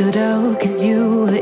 stood out cause you were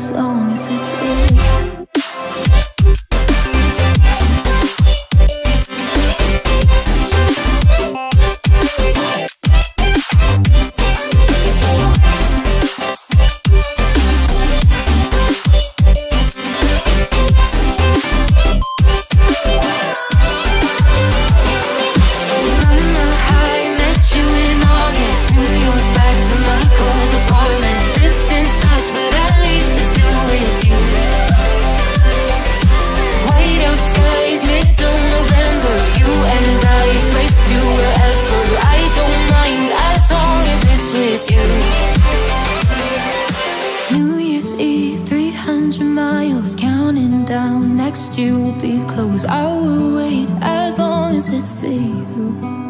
as long as it's real next you will be close. I will wait as long as it's for you.